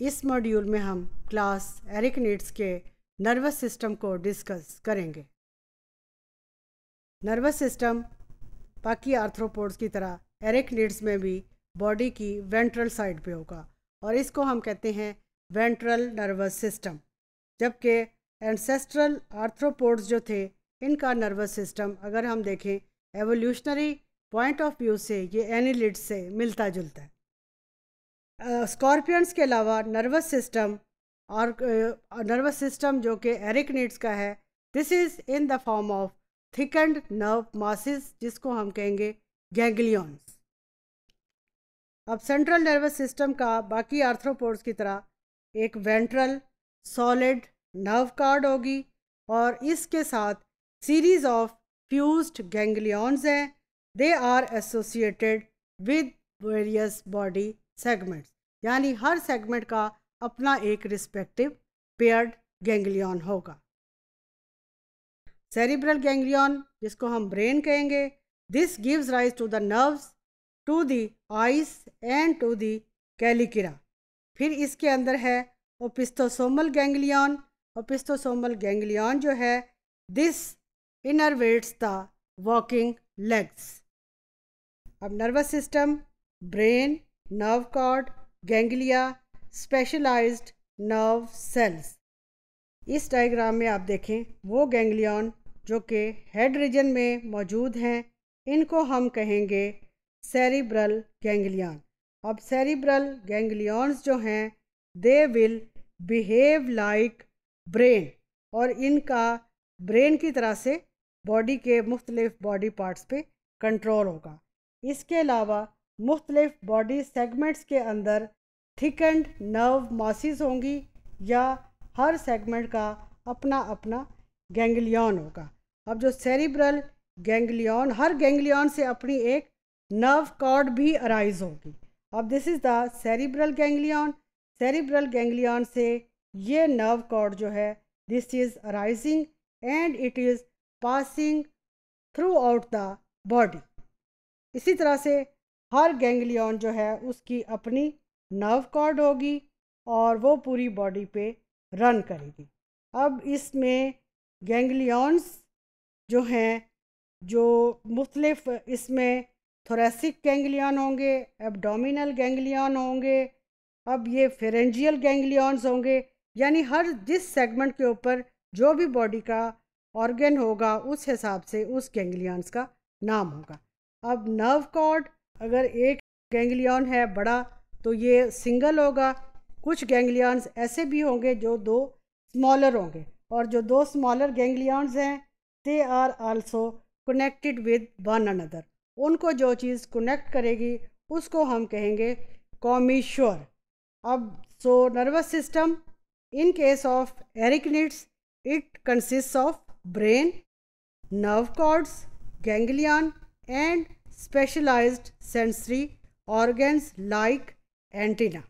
इस मॉड्यूल में हम क्लास एरिकनीड्स के नर्वस सिस्टम को डिस्कस करेंगे। नर्वस सिस्टम बाकी आर्थ्रोपोड्स की तरह एरिकनीड्स में भी बॉडी की वेंट्रल साइड पे होगा और इसको हम कहते हैं वेंट्रल नर्वस सिस्टम, जबकि एंसेस्ट्रल आर्थ्रोपोड्स जो थे, इनका नर्वस सिस्टम अगर हम देखें एवोल्यूशनरी पॉइंट ऑफ़ व्यू से ये एनिलिड्स से मिलता जुलता है। स्कॉर्पियंस के अलावा नर्वस सिस्टम और नर्वस सिस्टम जो कि एरिकनीड्स का है this is in the form of thickened nerve masses जिसको हम कहेंगे गैंगलियंस अब सेंट्रल नर्वस सिस्टम का बाकी आर्थ्रोपोड्स की तरह एक वेंट्रल सॉलिड नर्व कार्ड होगी और इसके साथ सीरीज़ ऑफ़ फ्यूज्ड गैंगलियंस हैं. They are associated with various body segments यानी हर सेगमेंट का अपना एक रिस्पेक्टिव पेयर्ड गैंग्लियन होगा। सेरिब्रल गैंग्लियन जिसको हम ब्रेन कहेंगे this gives rise to the nerves to the eyes and to the chelicerae फिर इसके अंदर है ओपिस्तोसोमल गैंग्लियन ओपिस्तोसोमल गैंग्लियन जो है this innervates the walking legs अब nervous system brain nerve cord ganglia specialized nerve cells इस डायग्राम में आप देखें, वो गैंगलियन जो कि हेड रीजन में मौजूद हैं, इनको हम कहेंगे सेरिब्रल गैंगलियन अब सेरिब्रल गैंगलियंस जो हैं they will behave like brain और इनका ब्रेन की तरह से बॉडी के मुख्तलिफ़ बॉडी पार्ट्स पे कंट्रोल होगा। इसके अलावा मुख्तलिफ़ बॉडी सेगमेंट्स के अंदर थिकेंड नर्व मासिस होंगी या हर सेगमेंट का अपना अपना गैंगलियन होगा। अब जो सेरिब्रल गैंगलियन हर गैंगलियन से अपनी एक नर्व कॉर्ड भी अराइज होगी। अब this is the cerebral ganglion cerebral ganglion से ये नर्व कॉर्ड जो है this is arising and it is passing throughout the body इसी तरह से हर गैंगलियन जो है उसकी अपनी नर्व कॉर्ड होगी और वो पूरी बॉडी पे रन करेगी। अब इसमें गैंगलियंस जो हैं, जो मुख्तलिफ़ इसमें थोरेसिक गैंगलियन होंगे एबडोमिनल गैंगलियन होंगे, अब ये फेरेंजियल गैंगलियंस होंगे, यानी हर जिस सेगमेंट के ऊपर जो भी बॉडी का ऑर्गन होगा, उस हिसाब से उस गैंगलियंस का नाम होगा। अब नर्व कॉर्ड अगर एक गैंगलियन है बड़ा तो ये सिंगल होगा। कुछ गैंगलियंस ऐसे भी होंगे जो दो स्मॉलर होंगे और जो दो स्मॉलर गैंगलियंस हैं, they are also connected with one another. उनको जो चीज़ कनेक्ट करेगी, उसको हम कहेंगे कॉमीश्योर। अब so nervous system, in case of arachnids it consist of brain, nerve cords, ganglion, and specialized sensory organs like antenna.